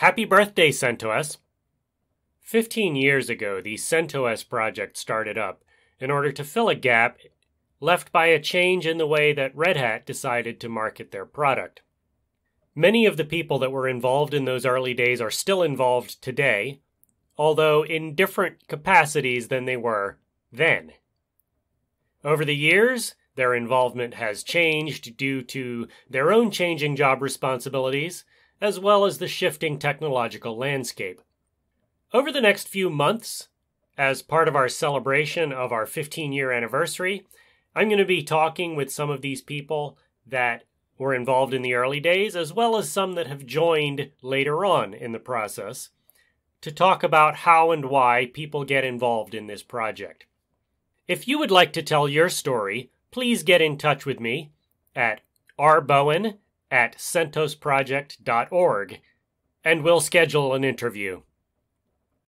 Happy birthday, CentOS! Fifteen years ago, the CentOS project started up in order to fill a gap left by a change in the way that Red Hat decided to market their product. Many of the people that were involved in those early days are still involved today, although in different capacities than they were then. Over the years, their involvement has changed due to their own changing job responsibilities, as well as the shifting technological landscape. Over the next few months, as part of our celebration of our 15 year anniversary, I'm going to be talking with some of these people that were involved in the early days, as well as some that have joined later on in the process, to talk about how and why people get involved in this project. If you would like to tell your story, please get in touch with me at rbowen at centosproject.org and we'll schedule an interview.